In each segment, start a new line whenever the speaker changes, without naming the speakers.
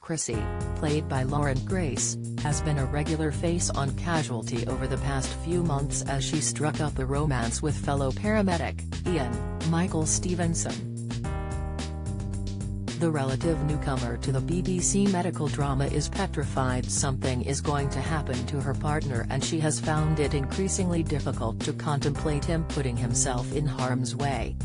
Chrissie, played by Lauren Crace, has been a regular face on Casualty over the past few months as she struck up a romance with fellow paramedic, Iain, Michael Stevenson. The relative newcomer to the BBC medical drama is petrified something is going to happen to her partner and she has found it increasingly difficult to contemplate him putting himself in harm's way.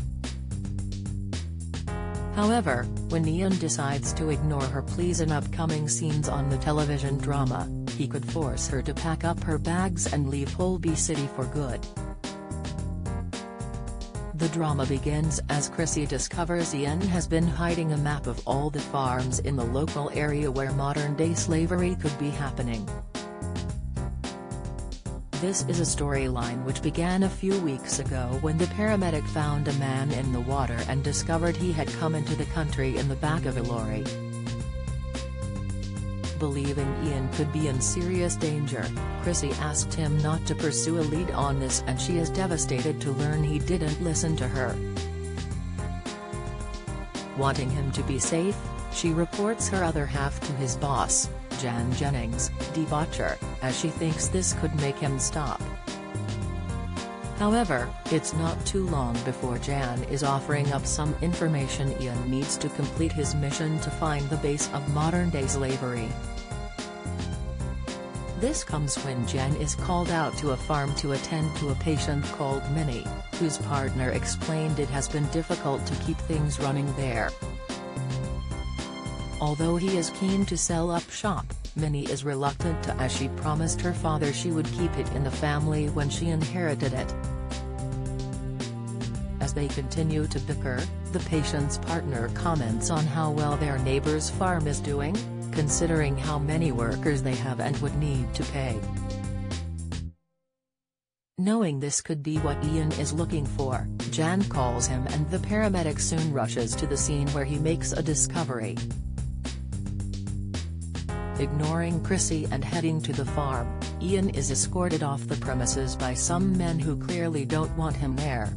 However, when Iain decides to ignore her pleas in upcoming scenes on the television drama, he could force her to pack up her bags and leave Holby City for good. The drama begins as Chrissie discovers Iain has been hiding a map of all the farms in the local area where modern-day slavery could be happening. This is a storyline which began a few weeks ago when the paramedic found a man in the water and discovered he had come into the country in the back of a lorry. Believing Iain could be in serious danger, Chrissie asked him not to pursue a lead on this and she is devastated to learn he didn't listen to her. Wanting him to be safe, she reports her other half to his boss, Jan Jennings, Di Botcher, as she thinks this could make him stop. However, it's not too long before Jan is offering up some information Iain needs to complete his mission to find the base of modern-day slavery. This comes when Jen is called out to a farm to attend to a patient called Minnie, whose partner explained it has been difficult to keep things running there. Although he is keen to sell up shop, Minnie is reluctant to as she promised her father she would keep it in the family when she inherited it. As they continue to bicker, the patient's partner comments on how well their neighbor's farm is doing, considering how many workers they have and would need to pay. Knowing this could be what Iain is looking for, Jan calls him and the paramedic soon rushes to the scene where he makes a discovery ignoring Chrissie and heading to the farm, Iain is escorted off the premises by some men who clearly don't want him there.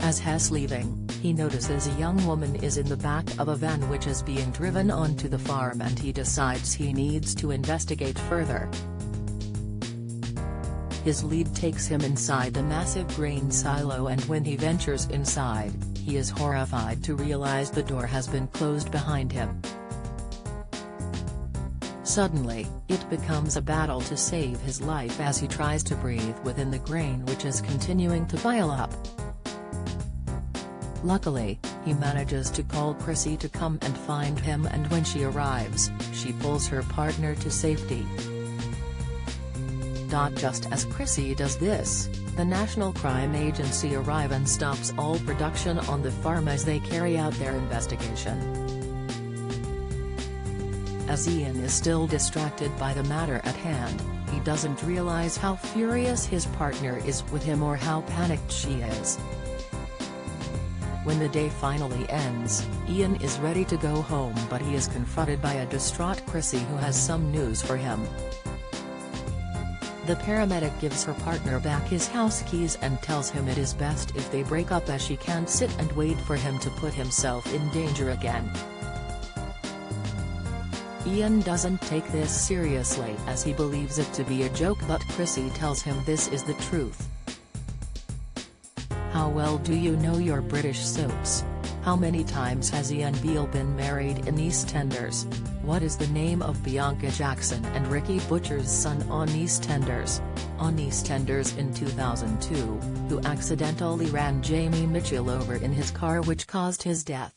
As Hess leaving, he notices a young woman is in the back of a van which is being driven onto the farm and he decides he needs to investigate further. His lead takes him inside the massive grain silo and when he ventures inside, he is horrified to realize the door has been closed behind him. Suddenly, it becomes a battle to save his life as he tries to breathe within the grain which is continuing to pile up. Luckily, he manages to call Chrissie to come and find him and when she arrives, she pulls her partner to safety. Just as Chrissie does this, the National Crime Agency arrive and stops all production on the farm as they carry out their investigation. As Iain is still distracted by the matter at hand, he doesn't realize how furious his partner is with him or how panicked she is. When the day finally ends, Iain is ready to go home but he is confronted by a distraught Chrissie who has some news for him. The paramedic gives her partner back his house keys and tells him it is best if they break up as she can't sit and wait for him to put himself in danger again. Iain doesn't take this seriously as he believes it to be a joke but Chrissie tells him this is the truth. How well do you know your British soaps? How many times has Ian Beale been married in EastEnders? What is the name of Bianca Jackson and Ricky Butcher's son on EastEnders? On EastEnders in 2002, who accidentally ran Jamie Mitchell over in his car which caused his death.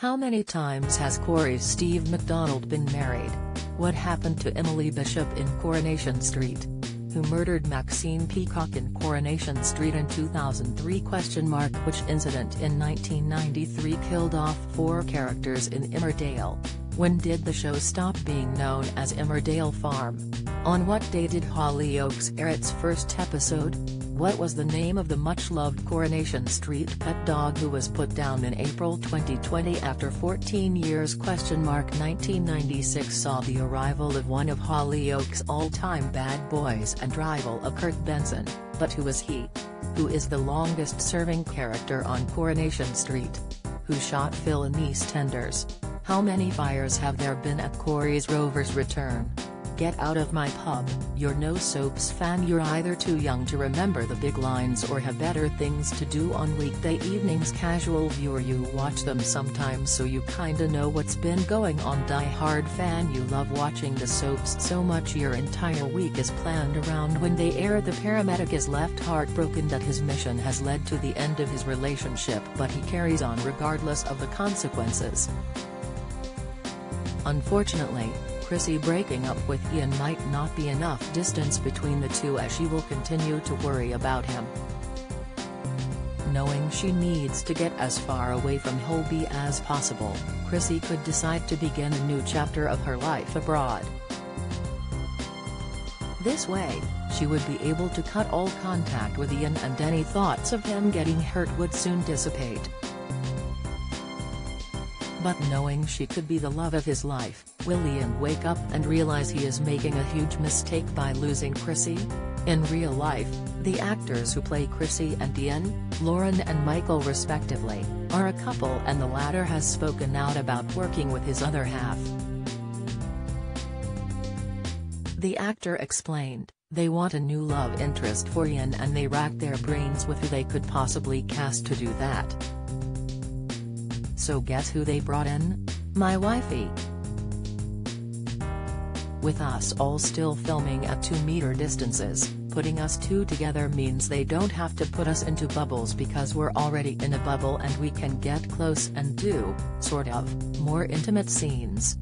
How many times has Corrie's Steve McDonald been married? What happened to Emily Bishop in Coronation Street? Who murdered Maxine Peacock in Coronation Street in 2003 question mark Which incident in 1993 killed off four characters in Emmerdale? When did the show stop being known as Emmerdale Farm? On what day did Hollyoaks air its first episode? What was the name of the much-loved Coronation Street pet dog who was put down in April 2020 after 14 years Question mark 1996 saw the arrival of one of Hollyoaks' all-time bad boys and rival of Kurt Benson, but who is he? Who is the longest-serving character on Coronation Street? Who shot Phil in EastEnders? How many fires have there been at Corrie's Rover's return? Get out of my pub, you're no soaps fan. You're either too young to remember the big lines or have better things to do on weekday evenings. Casual viewer you watch them sometimes so you kinda know what's been going on. Die Hard fan you love watching the soaps so much. Your entire week is planned around when they air. The paramedic is left heartbroken that his mission has led to the end of his relationship but he carries on regardless of the consequences. Unfortunately, Chrissie breaking up with Iain might not be enough distance between the two as she will continue to worry about him. Knowing she needs to get as far away from Holby as possible, Chrissie could decide to begin a new chapter of her life abroad. This way, she would be able to cut all contact with Ian and any thoughts of him getting hurt would soon dissipate. But knowing she could be the love of his life, will Iain wake up and realize he is making a huge mistake by losing Chrissie? In real life, the actors who play Chrissie and Iain, Lauren and Michael respectively, are a couple and the latter has spoken out about working with his other half. The actor explained, they want a new love interest for Iain and they racked their brains with who they could possibly cast to do that. So guess who they brought in? My wifey. With us all still filming at 2 meter distances, putting us two together means they don't have to put us into bubbles because we're already in a bubble and we can get close and do, sort of, more intimate scenes.